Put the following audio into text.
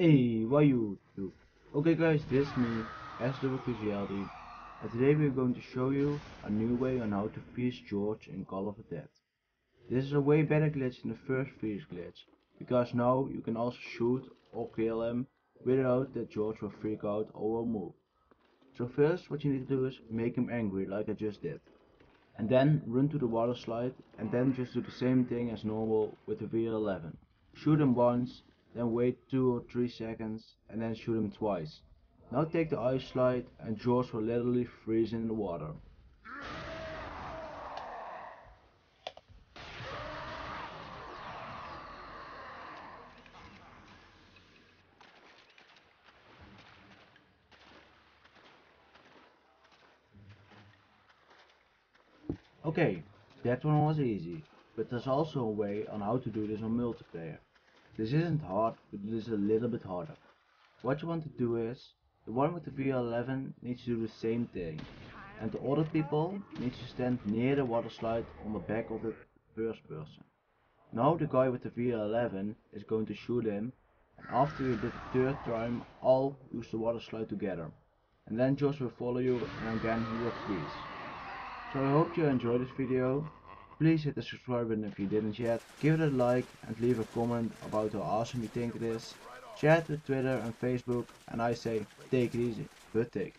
Hey, what you do? Okay guys, this is me, SWQGLD, and today we're going to show you a new way on how to freeze George in Call of the Dead. This is a way better glitch than the first freeze glitch, because now you can also shoot or kill him without that George will freak out or move. So first what you need to do is make him angry like I just did. And then run to the water slide and then just do the same thing as normal with the VR11. Shoot him once then wait 2 or 3 seconds and then shoot him twice. Now take the ice slide and George will literally freeze in the water. Okay, that one was easy, but there's also a way on how to do this on multiplayer. This isn't hard, but it is a little bit harder. What you want to do is, the one with the VR11 needs to do the same thing, and the other people need to stand near the water slide on the back of the first person. Now the guy with the VR11 is going to shoot him, and after you did the third time, all use the water slide together. And then George will follow you and again he will freeze. So I hope you enjoyed this video Please hit the subscribe button if you didn't yet, give it a like and leave a comment about how awesome you think it is. Chat with Twitter and Facebook and I say take it easy, but take.